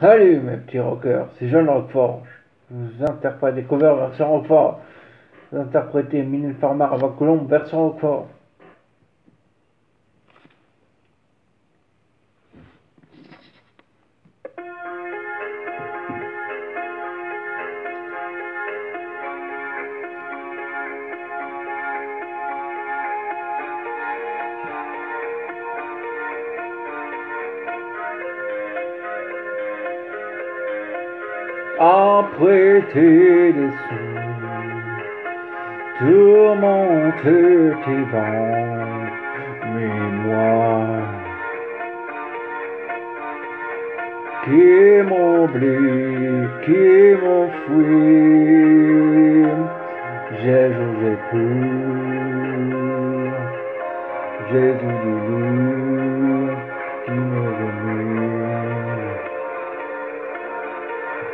Salut mes petits rockers, c'est Jean Roquefort. Je vous interprète des covers version Roquefort. Vous interprétez Minute Farmer avant Colombe version Roquefort. Apprêter des sons, tourmenter tes vents, mémoire qui m'oublie, qui m'enfuit, j'ai joué pour Jésus du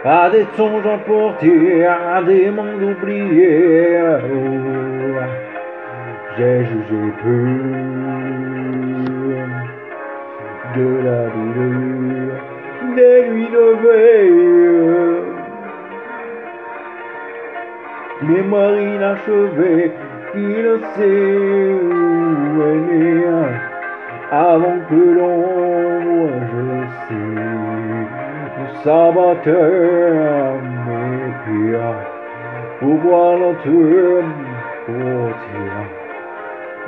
À des songes emportés, à des mondes oubliés, j'ai jugé peu de la douleur des nuits de veille. Mémoire inachevée qui ne sait où elle est avant que l'ombre, je sais, pour voir notre portière.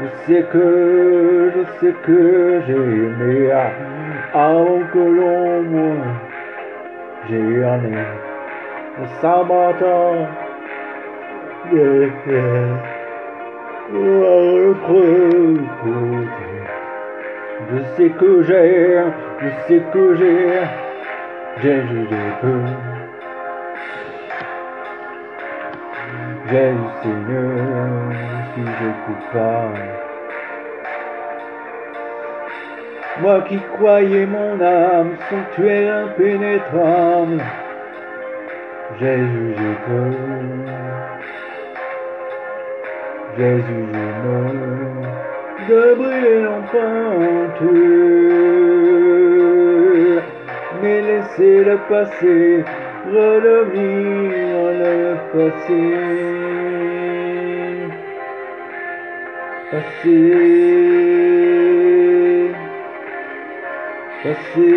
Je sais que, je sais que j'ai aimé avant que l'ombre, j'ai aimé le pires pour l'autre côté. Je sais que j'ai, je sais que j'ai, j'ai jugé peu. J'ai du Seigneur si je coupable. Moi qui croyais mon âme sanctuaire impénétrable, j'ai jugé peu. J'ai jugé mort de brûler l'empreinte, mais laissez le passé redevenir le passé. Passé, passé,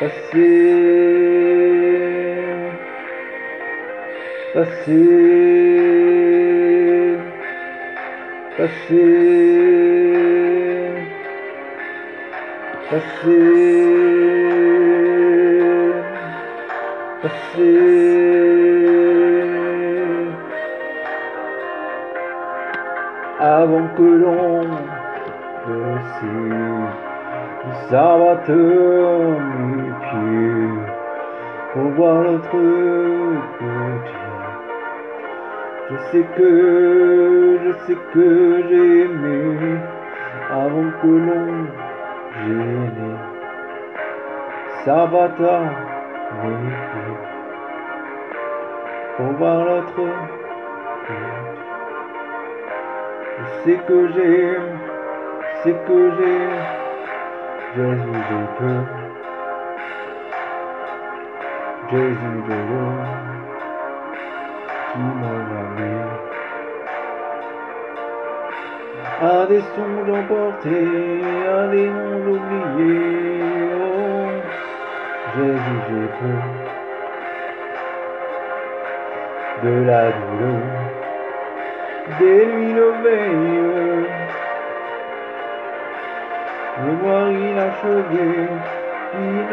passé, passé, passé, passé, passé. Avant que l'on sait, le sabateur mes pieds pour voir l'autre côté. Je sais que, je sais que j'ai aimé avant que l'on Sabata pour voir l'autre sais que j'ai, je sais que j'ai, Jésus de peu, Jésus de l'eau qui m'a ramené à des songes emportés, à des mondes oubliés. Oh, Jésus, j'ai peu de la douleur des nuits veille, mémoire inachevée, qui